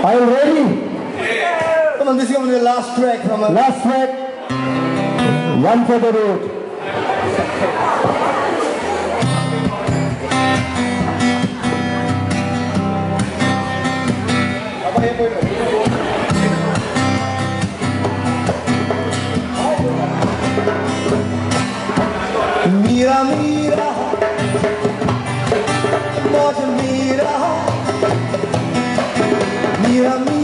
Are you ready? Yeah. Come on, this is going to be the last track from our last track. One for the road. Mírame que a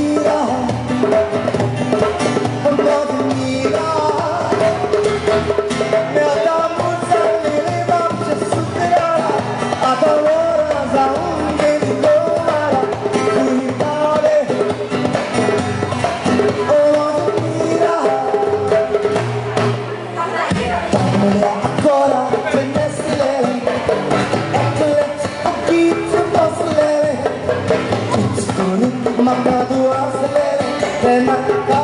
Maka dua selera, temat kau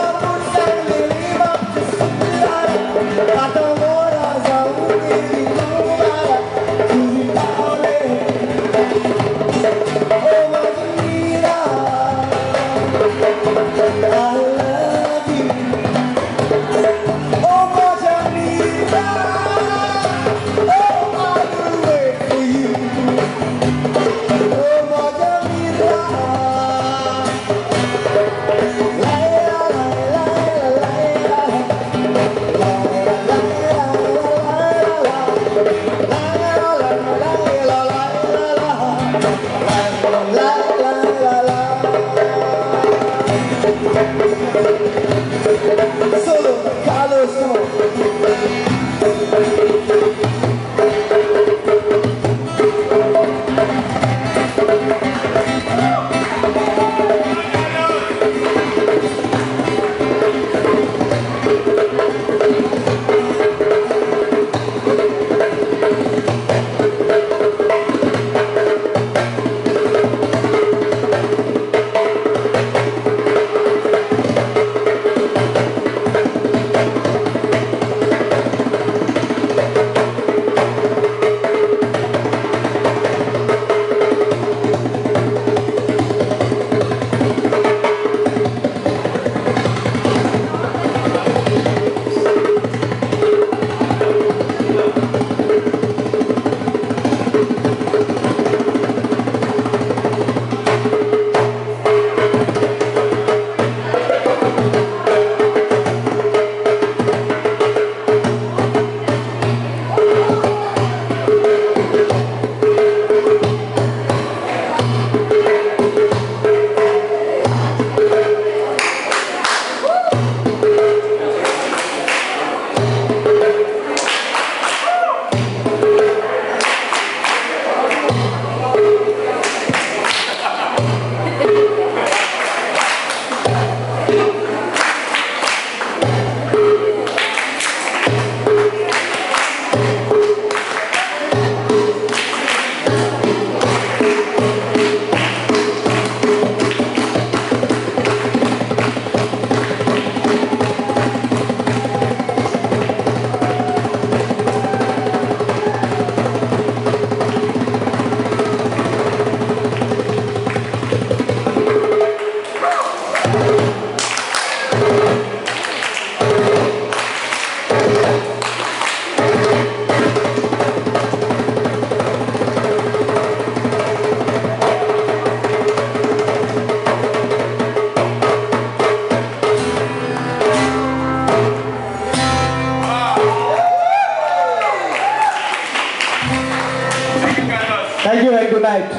Thank you and good night.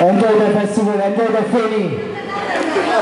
Enjoy the festival, enjoy the fairy.